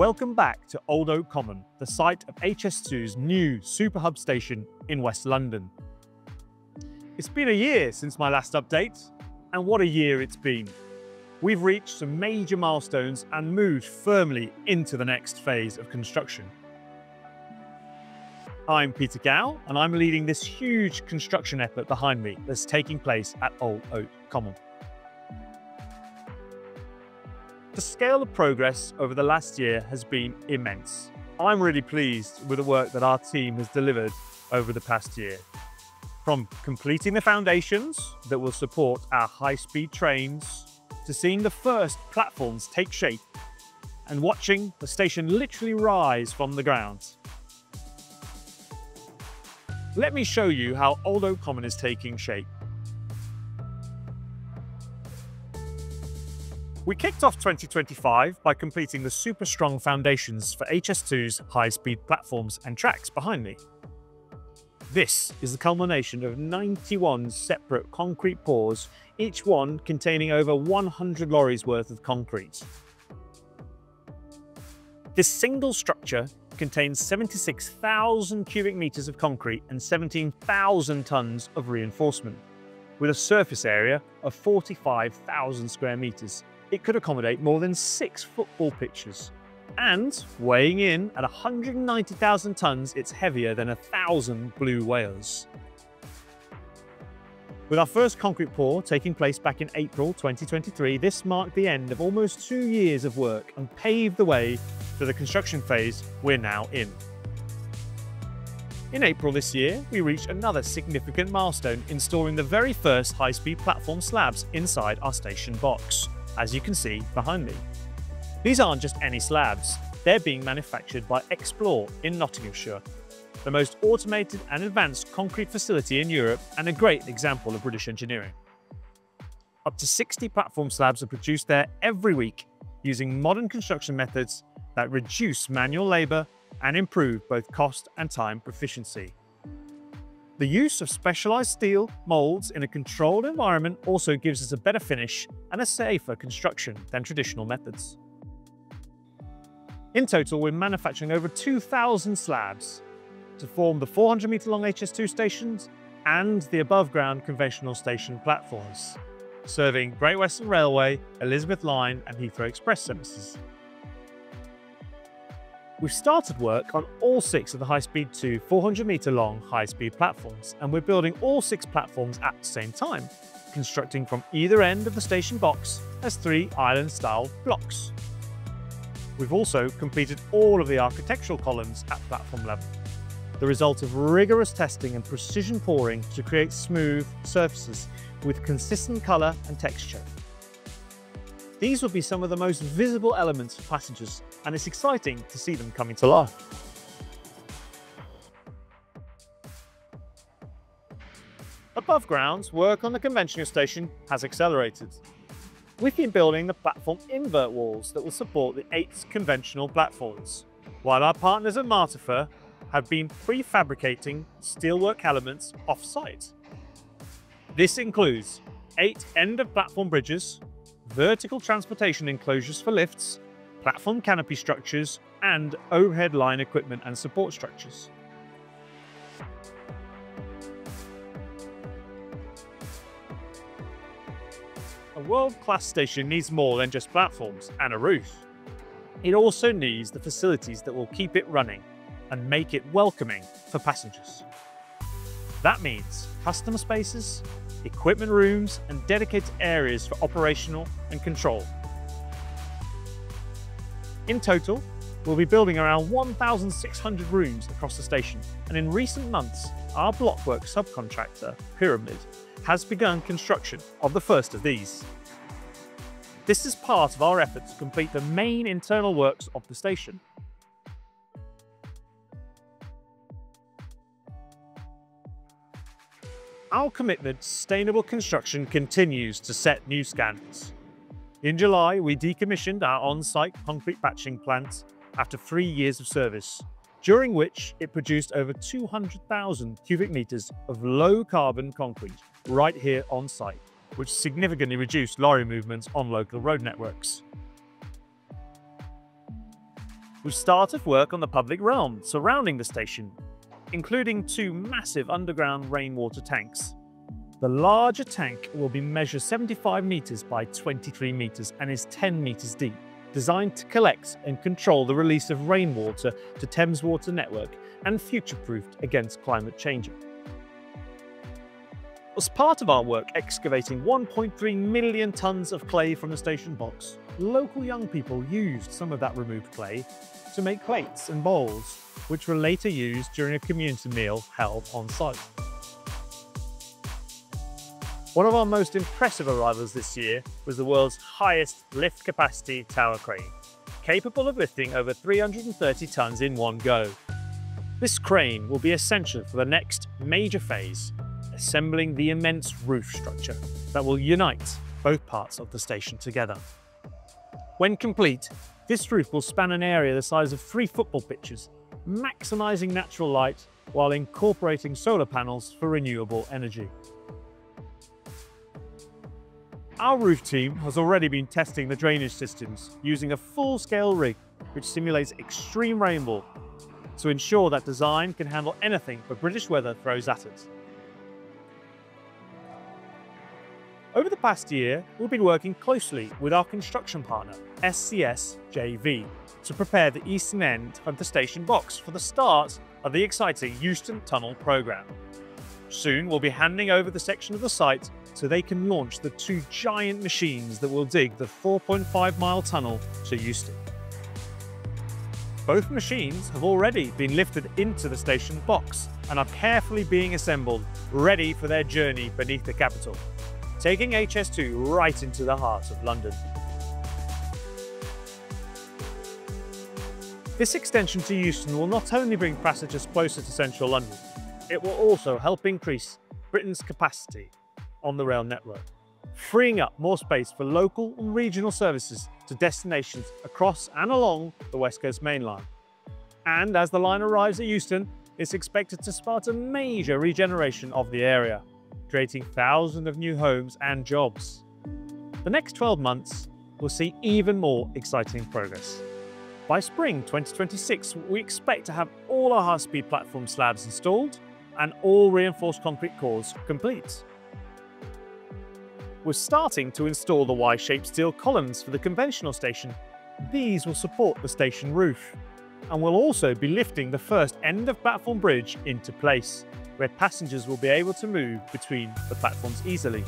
Welcome back to Old Oak Common, the site of HS2's new Superhub station in West London. It's been a year since my last update, and what a year it's been. We've reached some major milestones and moved firmly into the next phase of construction. I'm Peter Gow, and I'm leading this huge construction effort behind me that's taking place at Old Oak Common. The scale of progress over the last year has been immense. I'm really pleased with the work that our team has delivered over the past year. From completing the foundations that will support our high-speed trains, to seeing the first platforms take shape, and watching the station literally rise from the ground. Let me show you how Old Oak Common is taking shape. We kicked off 2025 by completing the super strong foundations for HS2's high-speed platforms and tracks behind me. This is the culmination of 91 separate concrete pours, each one containing over 100 lorries worth of concrete. This single structure contains 76,000 cubic meters of concrete and 17,000 tons of reinforcement, with a surface area of 45,000 square meters it could accommodate more than six football pitches. And weighing in at 190,000 tonnes, it's heavier than a thousand blue whales. With our first concrete pour taking place back in April 2023, this marked the end of almost two years of work and paved the way for the construction phase we're now in. In April this year, we reached another significant milestone installing the very first high-speed platform slabs inside our station box as you can see behind me. These aren't just any slabs, they're being manufactured by Explore in Nottinghamshire, the most automated and advanced concrete facility in Europe and a great example of British engineering. Up to 60 platform slabs are produced there every week using modern construction methods that reduce manual labour and improve both cost and time proficiency. The use of specialized steel molds in a controlled environment also gives us a better finish and a safer construction than traditional methods. In total, we're manufacturing over 2,000 slabs to form the 400 metre long HS2 stations and the above ground conventional station platforms, serving Great Western Railway, Elizabeth Line and Heathrow Express services. We've started work on all six of the High-Speed 2 400 metre long high-speed platforms, and we're building all six platforms at the same time, constructing from either end of the station box as three island-style blocks. We've also completed all of the architectural columns at platform level, the result of rigorous testing and precision pouring to create smooth surfaces with consistent colour and texture. These will be some of the most visible elements for passengers, and it's exciting to see them coming to life. Above grounds, work on the conventional station has accelerated. We've been building the platform invert walls that will support the eight conventional platforms, while our partners at Martifer have been prefabricating steelwork elements off-site. This includes eight end-of-platform bridges, vertical transportation enclosures for lifts, platform canopy structures, and overhead line equipment and support structures. A world-class station needs more than just platforms and a roof. It also needs the facilities that will keep it running and make it welcoming for passengers. That means customer spaces, equipment rooms, and dedicated areas for operational and control. In total, we'll be building around 1,600 rooms across the station, and in recent months, our blockwork subcontractor, Pyramid, has begun construction of the first of these. This is part of our effort to complete the main internal works of the station. Our commitment to sustainable construction continues to set new standards. In July, we decommissioned our on-site concrete batching plant after three years of service, during which it produced over 200,000 cubic metres of low-carbon concrete right here on site, which significantly reduced lorry movements on local road networks. We've started work on the public realm surrounding the station, including two massive underground rainwater tanks. The larger tank will be measured 75 metres by 23 metres and is 10 metres deep, designed to collect and control the release of rainwater to Thames Water Network and future-proofed against climate change. As part of our work excavating 1.3 million tonnes of clay from the station box, local young people used some of that removed clay to make plates and bowls, which were later used during a community meal held on site. One of our most impressive arrivals this year was the world's highest lift capacity tower crane, capable of lifting over 330 tonnes in one go. This crane will be essential for the next major phase, assembling the immense roof structure that will unite both parts of the station together. When complete, this roof will span an area the size of three football pitches, maximising natural light while incorporating solar panels for renewable energy. Our roof team has already been testing the drainage systems using a full-scale rig which simulates extreme rainfall to ensure that design can handle anything the British weather throws at it. Over the past year, we've been working closely with our construction partner, SCS JV, to prepare the eastern end of the station box for the start of the exciting Euston Tunnel programme. Soon we'll be handing over the section of the site so they can launch the two giant machines that will dig the 4.5 mile tunnel to Euston. Both machines have already been lifted into the station box and are carefully being assembled, ready for their journey beneath the capital taking HS2 right into the heart of London. This extension to Euston will not only bring passengers closer to central London, it will also help increase Britain's capacity on the rail network, freeing up more space for local and regional services to destinations across and along the West Coast Main Line. And as the line arrives at Euston, it's expected to spark a major regeneration of the area creating thousands of new homes and jobs. The next 12 months will see even more exciting progress. By spring 2026, we expect to have all our high-speed platform slabs installed and all reinforced concrete cores complete. We're starting to install the Y-shaped steel columns for the conventional station. These will support the station roof and will also be lifting the first end-of-platform bridge into place where passengers will be able to move between the platforms easily.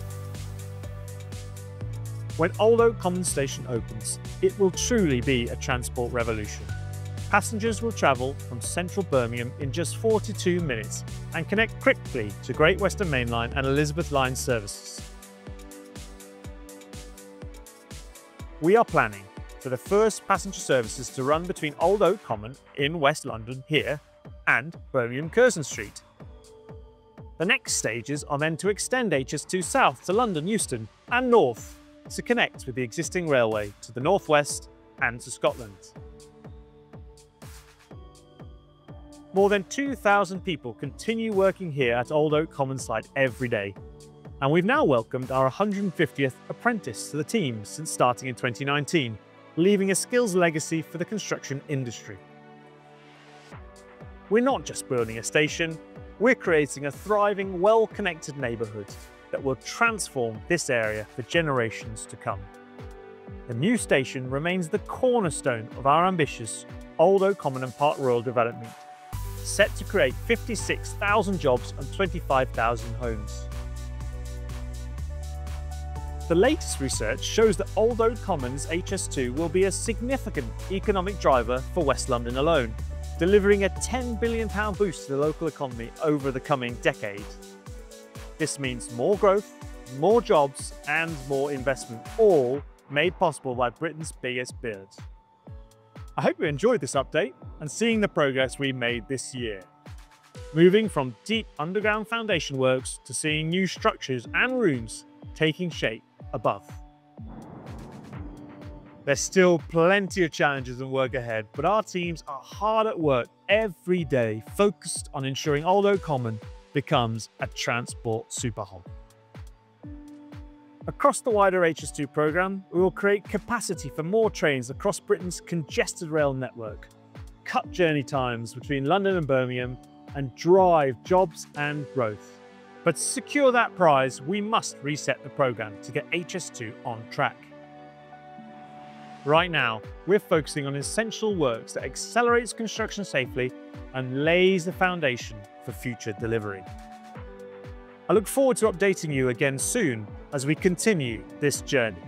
When Old Oak Common Station opens, it will truly be a transport revolution. Passengers will travel from central Birmingham in just 42 minutes and connect quickly to Great Western Main Line and Elizabeth Line services. We are planning for the first passenger services to run between Old Oak Common in West London here and Birmingham Curzon Street the next stages are then to extend HS2 south to London Euston and north to connect with the existing railway to the northwest and to Scotland. More than 2,000 people continue working here at Old Oak Common site every day, and we've now welcomed our 150th apprentice to the team since starting in 2019, leaving a skills legacy for the construction industry. We're not just building a station, we're creating a thriving, well-connected neighbourhood that will transform this area for generations to come. The new station remains the cornerstone of our ambitious Old Common and Park Royal development, set to create 56,000 jobs and 25,000 homes. The latest research shows that Old Oak Common's HS2 will be a significant economic driver for West London alone, delivering a £10 billion boost to the local economy over the coming decade. This means more growth, more jobs and more investment, all made possible by Britain's biggest build. I hope you enjoyed this update and seeing the progress we made this year. Moving from deep underground foundation works to seeing new structures and rooms taking shape above. There's still plenty of challenges and work ahead, but our teams are hard at work every day, focused on ensuring Old Common becomes a transport super hub. Across the wider HS2 programme, we will create capacity for more trains across Britain's congested rail network, cut journey times between London and Birmingham and drive jobs and growth. But to secure that prize, we must reset the programme to get HS2 on track. Right now, we're focusing on essential works that accelerates construction safely and lays the foundation for future delivery. I look forward to updating you again soon as we continue this journey.